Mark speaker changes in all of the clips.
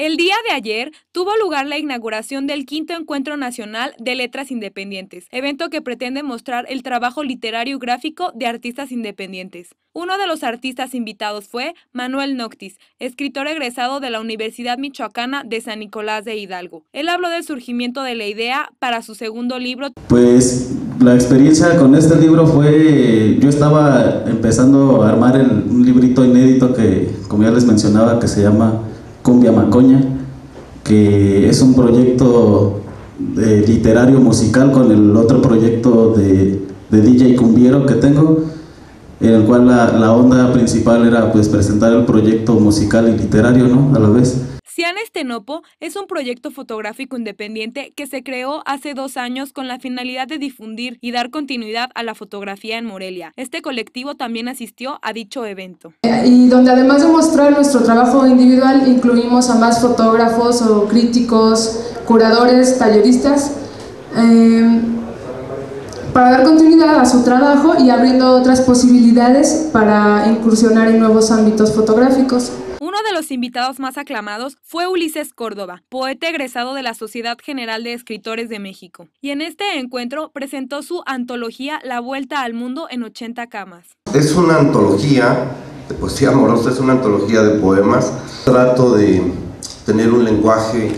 Speaker 1: El día de ayer tuvo lugar la inauguración del quinto Encuentro Nacional de Letras Independientes, evento que pretende mostrar el trabajo literario y gráfico de artistas independientes. Uno de los artistas invitados fue Manuel Noctis, escritor egresado de la Universidad Michoacana de San Nicolás de Hidalgo. Él habló del surgimiento de la idea para su segundo libro.
Speaker 2: Pues la experiencia con este libro fue, yo estaba empezando a armar un librito inédito que, como ya les mencionaba, que se llama Cumbia Macoña, que es un proyecto de literario musical con el otro proyecto de, de DJ Cumbiero que tengo, en el cual la, la, onda principal era pues presentar el proyecto musical y literario ¿no? a la vez.
Speaker 1: Cian Estenopo es un proyecto fotográfico independiente que se creó hace dos años con la finalidad de difundir y dar continuidad a la fotografía en Morelia. Este colectivo también asistió a dicho evento.
Speaker 3: Y donde además de mostrar nuestro trabajo individual, incluimos a más fotógrafos o críticos, curadores, talleristas, eh, para dar continuidad a su trabajo y abriendo otras posibilidades para incursionar en nuevos ámbitos fotográficos.
Speaker 1: Uno de los invitados más aclamados fue Ulises Córdoba, poeta egresado de la Sociedad General de Escritores de México, y en este encuentro presentó su antología La Vuelta al Mundo en 80 camas.
Speaker 4: Es una antología de poesía amorosa, es una antología de poemas. Trato de tener un lenguaje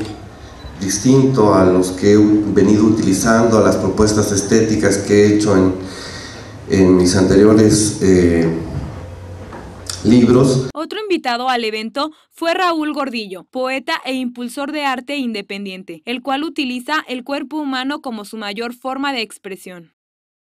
Speaker 4: distinto a los que he venido utilizando, a las propuestas estéticas que he hecho en, en mis anteriores eh, libros.
Speaker 1: Otro invitado al evento fue Raúl Gordillo, poeta e impulsor de arte independiente, el cual utiliza el cuerpo humano como su mayor forma de expresión.